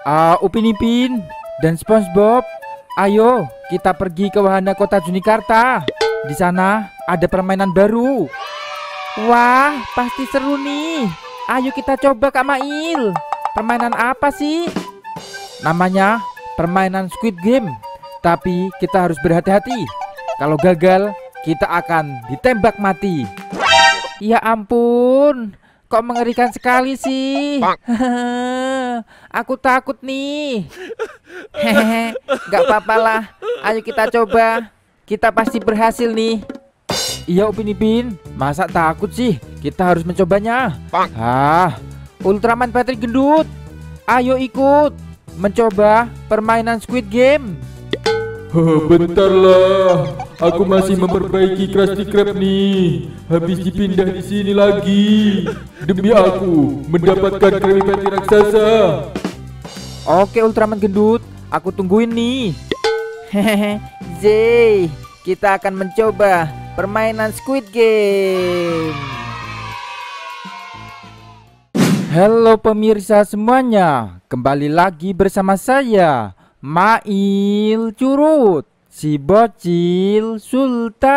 Ah, Upin Ipin dan SpongeBob, ayo kita pergi ke wahana kota Junikarta. Di sana ada permainan baru. Wah, pasti seru nih. Ayo kita coba Kak Mail. Permainan apa sih? Namanya permainan Squid Game. Tapi kita harus berhati-hati. Kalau gagal, kita akan ditembak mati. Ya ampun, kok mengerikan sekali sih. Aku takut nih. Hehehe, gak apa-apa lah. Ayo kita coba. Kita pasti berhasil nih. Iya Upin Ipin, masa takut sih? Kita harus mencobanya. Ah, Ultraman Patrick Gendut. Ayo ikut mencoba permainan Squid Game. Bentar lah, aku masih memperbaiki Krusty Krab nih. Habis dipindah di sini lagi. Demi aku mendapatkan Krabby Patty raksasa. Oke Ultraman Gendut, aku tungguin nih. Hehehe, Zay, kita akan mencoba permainan Squid Game. Halo pemirsa semuanya, kembali lagi bersama saya, Mail Curut, si bocil Sultan.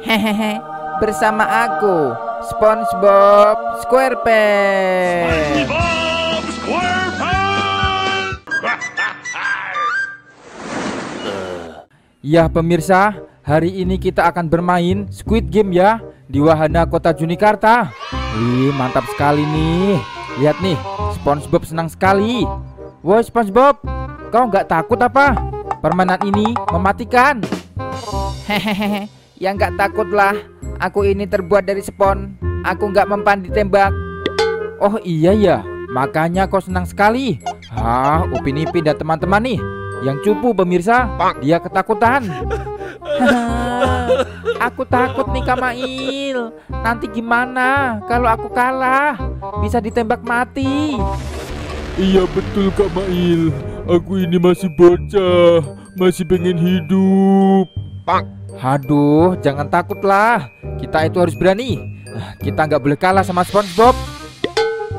Hehehe, bersama aku, SpongeBob SquarePants. Bob SquarePants! Ya pemirsa, hari ini kita akan bermain Squid Game ya di wahana kota Junikarta. Wih mantap sekali nih. Lihat nih, SpongeBob senang sekali. Woi SpongeBob, kau nggak takut apa? Permainan ini mematikan. Hehehe, ya nggak takut lah. Aku ini terbuat dari spon. Aku nggak mempan ditembak. Oh iya ya, makanya kau senang sekali. Ah, Upin Ipin dan teman-teman nih yang cupu pemirsa, dia ketakutan. aku takut nih Kamail. Nanti gimana kalau aku kalah? Bisa ditembak mati. Iya betul Kak Mail. Aku ini masih bocah, masih pengen hidup. Aduh, jangan takutlah. Kita itu harus berani. Ah, Kita nggak boleh kalah sama SpongeBob.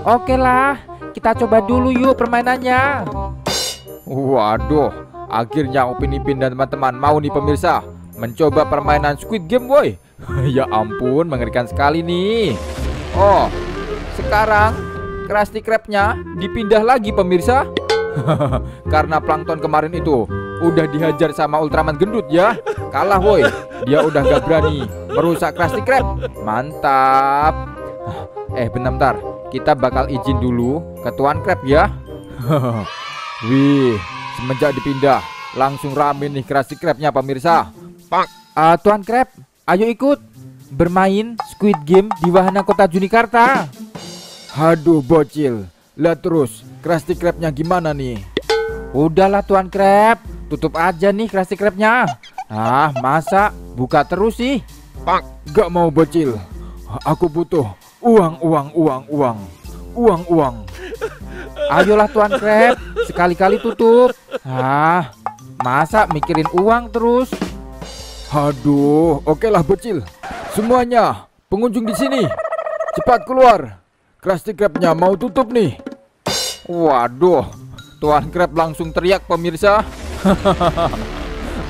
Oke lah, kita coba dulu yuk permainannya. Waduh, akhirnya Upin Ipin dan teman-teman mau nih pemirsa mencoba permainan Squid Game boy. ya ampun, mengerikan sekali nih. Oh, sekarang Krusty Krab-nya dipindah lagi pemirsa. Karena plankton kemarin itu udah dihajar sama Ultraman gendut ya. Kalah woi. Dia udah gak berani merusak Krusty Krab. Mantap. Eh bentar-bentar. Kita bakal izin dulu ke Tuan Krab ya. Wih, semenjak dipindah langsung rame nih Krusty Krab-nya pemirsa. Ah, Tuan Krab, ayo ikut bermain Squid Game di wahana kota Junikarta. Aduh bocil, lihat terus Krusty Krab-nya gimana nih? Udahlah Tuan Krab, tutup aja nih Krusty Krab-nya. Ah, masa buka terus sih? Gak mau bocil. Aku butuh uang, uang, uang, uang. Uang, uang. Ayolah Tuan Krab, sekali-kali tutup. Ah, masa mikirin uang terus? Aduh, oke lah bocil. Semuanya, pengunjung di sini, cepat keluar. Krusty Krab-nya mau tutup nih. Waduh, Tuan Krab langsung teriak pemirsa.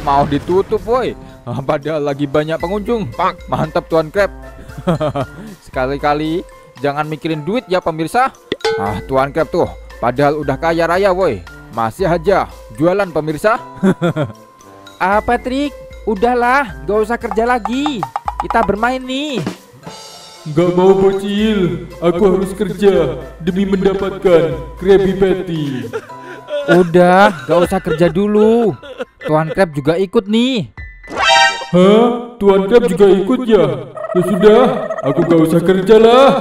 mau ditutup woi. Ah, Padahal lagi banyak pengunjung. Mantap Tuan Krab. Sekali-kali jangan mikirin duit ya pemirsa. Ah, Tuan Krab tuh padahal udah kaya raya woi. Masih aja jualan pemirsa. ah, Patrick, udahlah, gak usah kerja lagi. Kita bermain nih. Gak mau bocil, aku harus kerja demi mendapatkan Krabby Patty. Udah, gak usah kerja dulu. Tuan Krab juga ikut nih. Hah? Tuan Krab juga ikut ya? Ya sudah, aku gak usah kerja lah.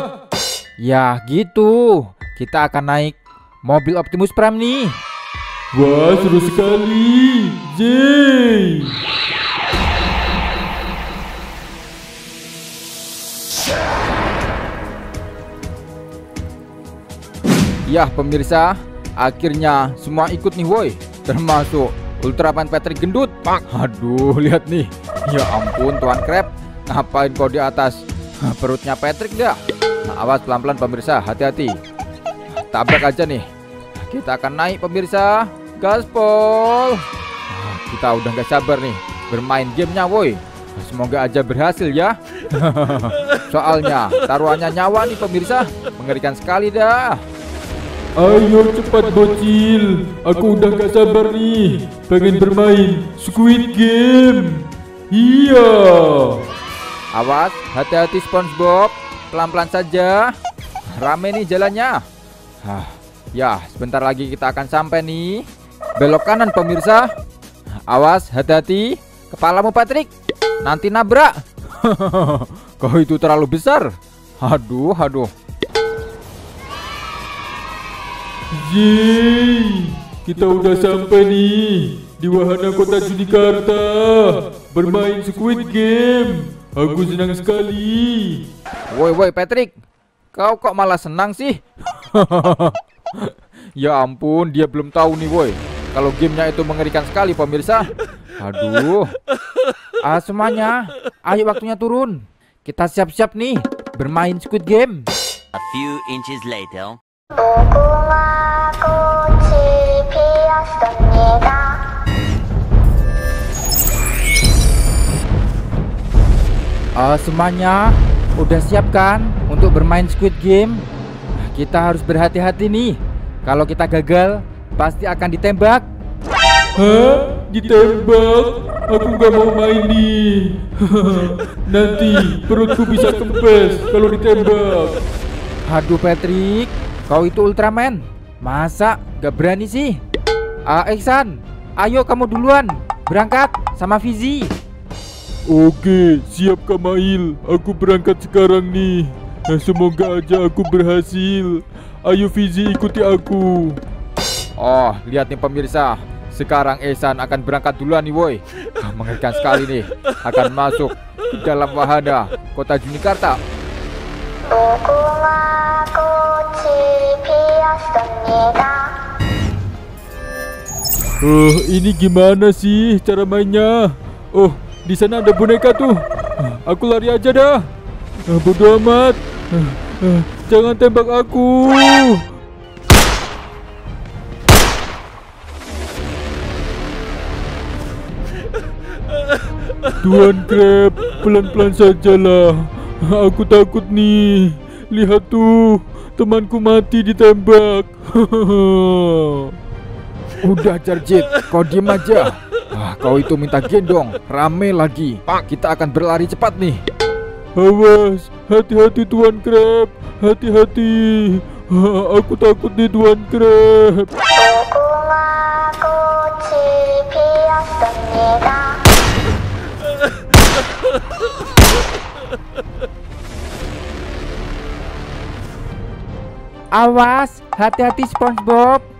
Ya gitu. Kita akan naik mobil Optimus Prime nih. Wah, seru sekali. Jay. Yah pemirsa, akhirnya semua ikut nih woi. Termasuk Ultraman Patrick gendut. Aduh, lihat nih. Ya ampun Tuan Krab, ngapain kau di atas perutnya Patrick dah? Nah, awas pelan-pelan pemirsa, hati-hati. tabrak aja nih. Kita akan naik pemirsa. Gaspol. Ah, Kita udah nggak sabar nih bermain gamenya woi. Semoga aja berhasil ya. Soalnya taruhannya nyawa nih pemirsa. Mengerikan sekali dah. Ayo cepat bocil, aku udah gak sabar nih, pengen bermain Squid Game. Iya. Awas, hati-hati SpongeBob. Pelan-pelan saja. Rame nih jalannya. Hah, ya, sebentar lagi kita akan sampai nih. Belok kanan pemirsa. Awas, hati-hati. Kepalamu Patrick. Nanti nabrak. Kau itu terlalu besar. Aduh, aduh. Yeay, kita udah sampai nih di wahana kota Junikarta bermain Squid Game. Aku senang sekali. Woi, woi Patrick. Kau kok malah senang sih? ya ampun, dia belum tahu nih woi. Kalau gamenya itu mengerikan sekali pemirsa. Aduh. Ah semuanya, ayo waktunya turun. Kita siap-siap nih bermain Squid Game. A few inches later. 무궁화 꽃이 피었습니다. Ah semuanya, udah siap kan untuk bermain Squid Game? Kita harus berhati-hati nih. Kalau kita gagal, pasti akan ditembak. Hah? Ditembak? Aku gak mau main nih. Nanti perutku bisa kempes kalau ditembak. Aduh Patrick, kau itu Ultraman. Masa gak berani sih? Ah, eh, Iksan, ayo kamu duluan. Berangkat sama Fizi. Oke, siap Kamail. Aku berangkat sekarang nih. Nah, semoga aja aku berhasil. Ayo Fizi ikuti aku. Oh, lihat nih pemirsa. Sekarang Ehsan akan berangkat duluan nih woi. Ah, mengerikan sekali nih. Akan masuk ke dalam wahana kota Junikarta. Uh, ini gimana sih cara mainnya? Oh, di sana ada boneka tuh. Aku lari aja dah. Eh, uh, bodoh amat. Eh, jangan tembak aku. Tuan Crab, pelan-pelan saja lah Aku takut nih. Lihat tuh, temanku mati ditembak. Udah Jarjit, kau diem aja. Ah, kau itu minta gendong, rame lagi. Pak, Kita akan berlari cepat nih. Awas, hati-hati Tuan Crab, hati-hati. Ah, aku takut nih Tuan Crab. Awas, hati-hati SpongeBob.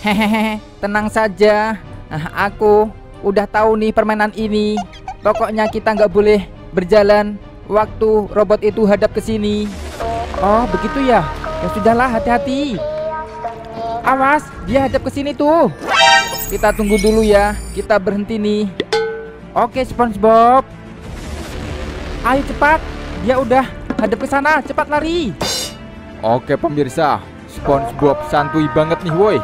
Hehehe, tenang saja. Ah, Aku udah tahu nih permainan ini. Pokoknya kita nggak boleh berjalan waktu robot itu hadap ke sini. Oh, begitu ya? Ya sudahlah, hati-hati. Awas, dia hadap ke sini tuh. Kita tunggu dulu ya. Kita berhenti nih. Oke, SpongeBob. Ayo cepat. Dia udah hadap ke sana. Cepat lari. Oke pemirsa, SpongeBob santuy banget nih woi.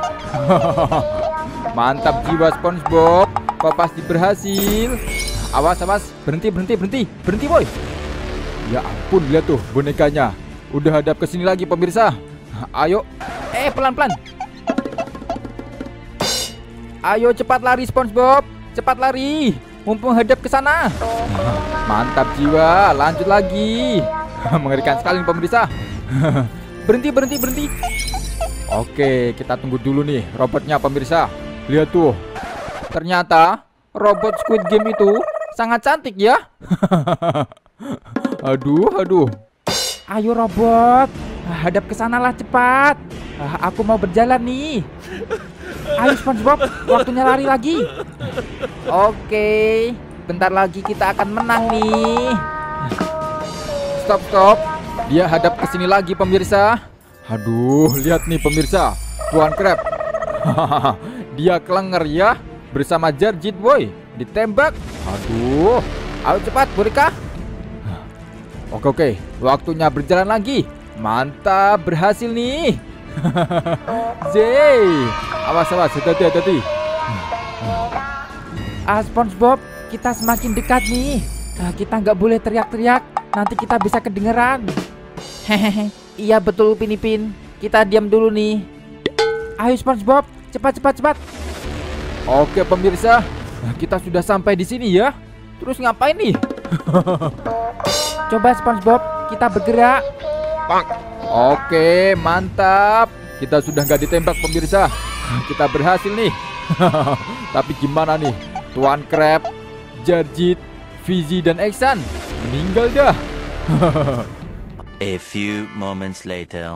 Mantap jiwa SpongeBob, kau pasti berhasil. Awas awas, berhenti berhenti berhenti berhenti woi. Ya ampun lihat tuh bonekanya, udah hadap ke sini lagi pemirsa. Ayo, eh pelan pelan. Ayo cepat lari SpongeBob, cepat lari. Mumpung hadap ke sana. Mantap jiwa, lanjut lagi. Mengerikan sekali pemirsa. berhenti, berhenti, berhenti. Oke, kita tunggu dulu nih robotnya pemirsa. Lihat tuh. Ternyata robot Squid Game itu sangat cantik ya. aduh, aduh. Ayo robot, hadap ke sanalah cepat. Aku mau berjalan nih. Ayo SpongeBob, waktunya lari lagi. Oke, bentar lagi kita akan menang nih. Stop, stop. Dia hadap ke sini lagi pemirsa. Aduh, lihat nih pemirsa. Tuan Crab. Dia kelenger ya bersama Jarjit boy. Ditembak. Aduh. Ayo cepat, boneka. Oke, oke. Waktunya berjalan lagi. Mantap, berhasil nih. Zey, awas awas, hati-hati, hati-hati. Ah, SpongeBob, kita semakin dekat nih. Ah, kita nggak boleh teriak-teriak, nanti kita bisa kedengeran. Hehehe, iya betul Pinipin. Kita diam dulu nih. Ayo SpongeBob, cepat cepat cepat. Oke pemirsa, nah, kita sudah sampai di sini ya. Terus ngapain nih? Coba SpongeBob, kita bergerak. Oke, mantap. Kita sudah nggak ditembak pemirsa. Kita berhasil nih. Tapi gimana nih? Tuan Crab, Jarjit, Fizi dan Eksan meninggal dah. A few moments later.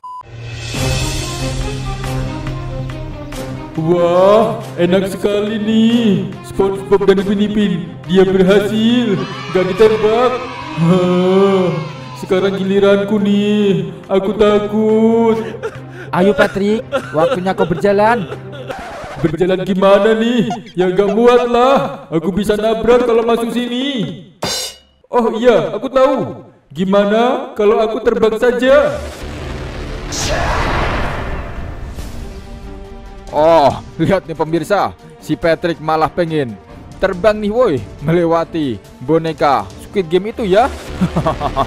Wah, enak sekali nih. SpongeBob dan Pinipin, dia berhasil. Gak ditembak. Hah, sekarang giliranku nih. Aku takut. Ayo Patrick, waktunya kau berjalan. Berjalan gimana nih? Ya gak muat lah. Aku bisa nabrak kalau masuk sini. Oh iya, aku tahu. Gimana kalau aku terbang saja? Oh, lihat nih pemirsa, si Patrick malah pengen terbang nih woi, melewati boneka Squid Game itu ya.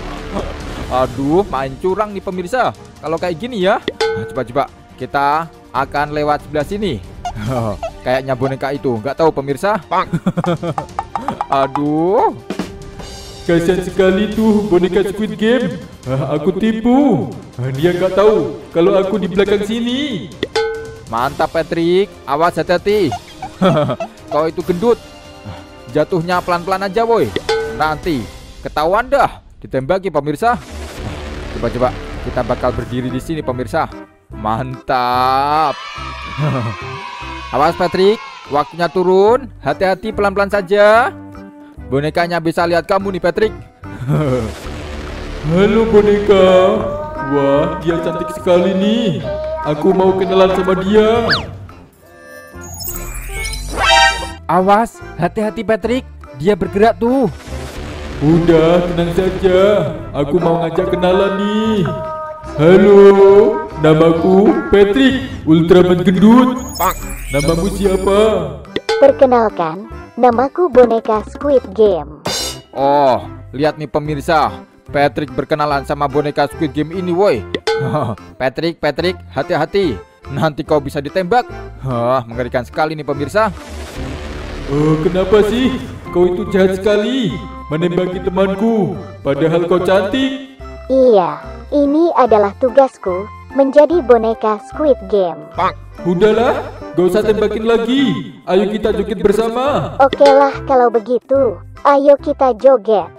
Aduh, main curang nih pemirsa. Kalau kayak gini ya, coba-coba kita akan lewat sebelah sini. Kayaknya boneka itu, nggak tahu pemirsa. Aduh, Kasian sekali tuh boneka Squid Game. Ah, aku tipu. Ah, Dia nggak tahu kalau aku di belakang sini. mantap Patrick, awas hati-hati. Kau itu gendut. Jatuhnya pelan-pelan aja woi. Nanti ketahuan dah ditembaki pemirsa. Coba-coba kita bakal berdiri di sini pemirsa. Mantap. Awas Patrick, waktunya turun. Hati-hati pelan-pelan saja. Bonekanya bisa lihat kamu nih Patrick. Halo boneka. Wah, dia cantik sekali nih. Aku mau kenalan sama dia. Awas, hati-hati Patrick. Dia bergerak tuh. Udah, tenang saja. Aku mau ngajak kenalan nih. Halo, namaku Patrick Ultraman Gendut. Namamu siapa? Perkenalkan, namaku boneka Squid Game. Oh, lihat nih pemirsa. Patrick berkenalan sama boneka Squid Game ini, woi. Patrick, Patrick, hati-hati. Nanti kau bisa ditembak. Hah, mengerikan sekali nih pemirsa. Oh, kenapa sih? Kau itu jahat sekali. Menembaki temanku. Padahal kau cantik. Iya, ini adalah tugasku menjadi boneka Squid Game. Udahlah, gak usah tembakin lagi. Ayo kita joget bersama. Oke lah kalau begitu, ayo kita joget.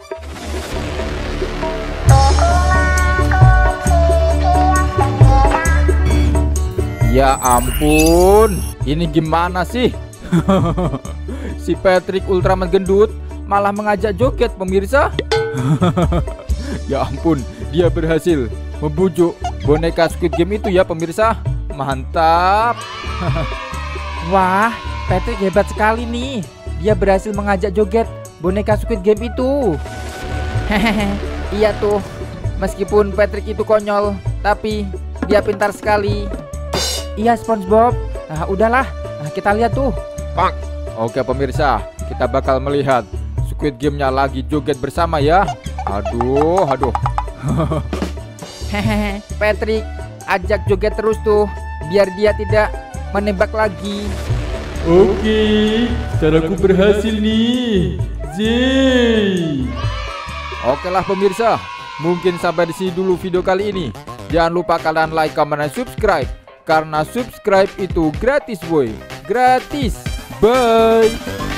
Ya ampun, ini gimana sih? si Patrick Ultraman gendut malah mengajak joget pemirsa. ya ampun, dia berhasil membujuk boneka Squid Game itu ya pemirsa. Mantap. Wah, Patrick hebat sekali nih. Dia berhasil mengajak joget boneka Squid Game itu. Hehehe, iya tuh. Meskipun Patrick itu konyol, tapi dia pintar sekali. Iya SpongeBob. Nah, udahlah. Nah, kita lihat tuh. Oke pemirsa, kita bakal melihat Squid Game-nya lagi joget bersama ya. Aduh, aduh. Hehehe, Patrick, ajak joget terus tuh, biar dia tidak menembak lagi. Oke, caraku berhasil nih. Zee. Oke lah pemirsa, mungkin sampai di sini dulu video kali ini. Jangan lupa kalian like, comment, dan subscribe. Karena subscribe itu gratis boy, gratis. Bye.